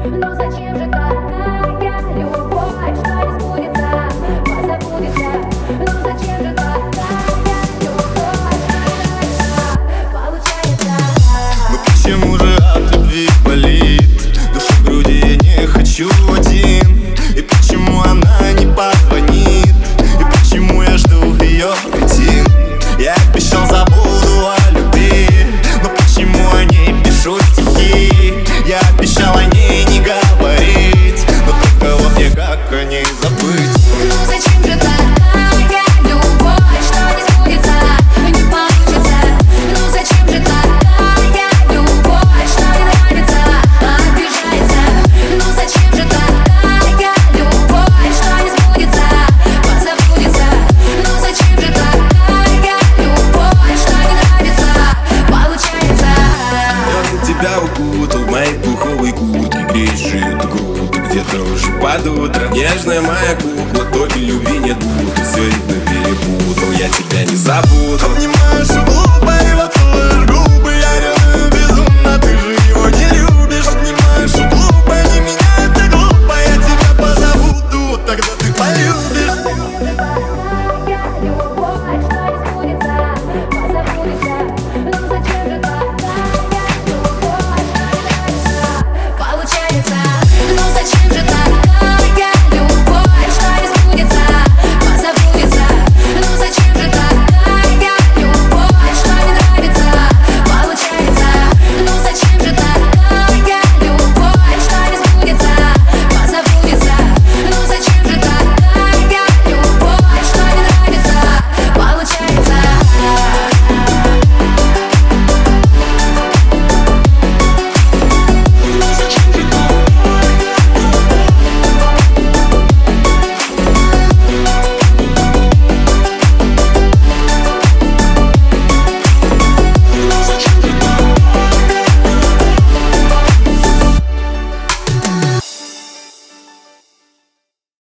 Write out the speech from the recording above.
And I was like, тебя укутал В моей пуховой куртке грезжит грудь Где-то уже под утро Нежная моя кукла Только любви нет